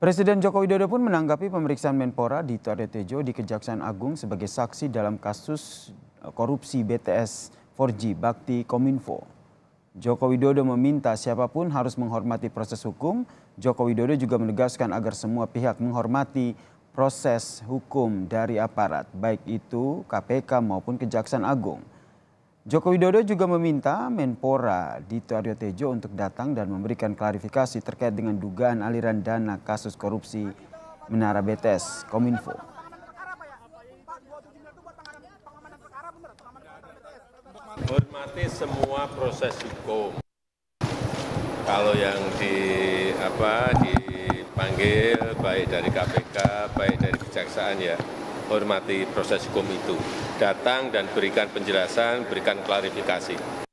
Presiden Joko Widodo pun menanggapi pemeriksaan Menpora Dito Aryo Tejo di Kejaksaan Agung sebagai saksi dalam kasus korupsi BTS 4G Bakti Kominfo. Joko Widodo meminta siapa pun harus menghormati proses hukum. Joko Widodo juga menegaskan agar semua pihak menghormati proses hukum dari aparat, baik itu KPK maupun Kejaksaan Agung. Joko Widodo juga meminta Menpora Dito Aryo Tejo untuk datang dan memberikan klarifikasi terkait dengan dugaan aliran dana kasus korupsi Menara BTS Kominfo. Hormati semua proses hukum. Kalau yang di apa dipanggil baik dari KPK, baik dari kejaksaan ya hormati proses hukum itu. Datang dan berikan penjelasan, berikan klarifikasi.